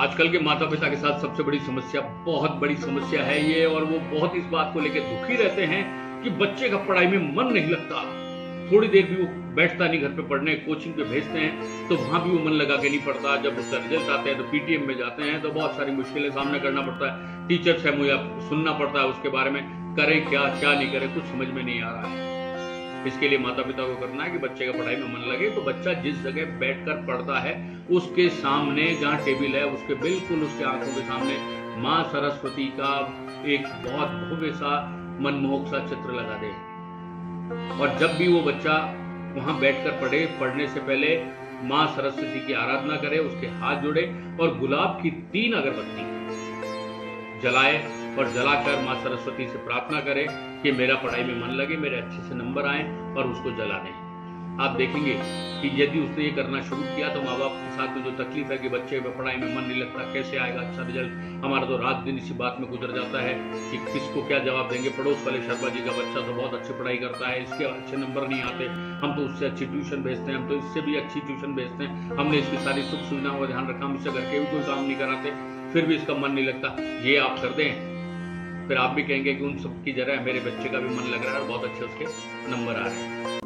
आजकल के माता पिता के साथ सबसे बड़ी समस्या, बहुत बड़ी समस्या है ये, और वो बहुत इस बात को लेकर दुखी रहते हैं कि बच्चे का पढ़ाई में मन नहीं लगता। थोड़ी देर भी वो बैठता नहीं, घर पे पढ़ने, कोचिंग पे भेजते हैं तो वहाँ भी वो मन लगा के नहीं पढ़ता। जब उसका रिज़ल्ट आते हैं तो पीटीएम में जाते हैं तो बहुत सारी मुश्किलें सामना करना पड़ता है। टीचर से मुझे सुनना पड़ता है उसके बारे में, करें क्या क्या नहीं करें, कुछ समझ में नहीं आ रहा है। इसके लिए माता पिता को करना है कि बच्चे का पढ़ाई में मन लगे तो बच्चा जिस जगह बैठकर पढ़ता है, उसके सामने जहाँ टेबल है, उसके बिल्कुल उसके आँखों के सामने माँ सरस्वती का एक बहुत भव्य सा मनमोहक सा चित्र लगा दे। और जब भी वो बच्चा वहाँ बैठकर पढ़े, पढ़ने से पहले माँ सरस्वती की आराधना करे, उसके हाथ जोड़े और गुलाब की तीन अगरबत्ती जलाए। और जलाकर माँ सरस्वती से प्रार्थना करें कि मेरा पढ़ाई में मन लगे, मेरे अच्छे से नंबर आए और उसको जला दें आप देखेंगे कि यदि उसने ये करना शुरू किया तो माँ बाप के साथ में जो तकलीफ़ है कि बच्चे में पढ़ाई में मन नहीं लगता, कैसे आएगा अच्छा रिज़ल्ट हमारा तो रात दिन इसी बात में गुजर जाता है कि किसको क्या जवाब देंगे? पड़ोस वाले शर्मा जी का बच्चा तो बहुत अच्छी पढ़ाई करता है, इसके अच्छे नंबर नहीं आते। हम तो उससे अच्छी ट्यूशन भेजते हैं, हम तो इससे भी अच्छी ट्यूशन भेजते हैं। हमने इसकी सारी सुख सुविधाओं का ध्यान रखा, हम इससे घर के भी कोई काम नहीं कराते, फिर भी इसका मन नहीं लगता। ये आप कर दें फिर आप भी कहेंगे कि उन सब की जगह मेरे बच्चे का भी मन लग रहा है और बहुत अच्छे उसके नंबर आ रहे हैं।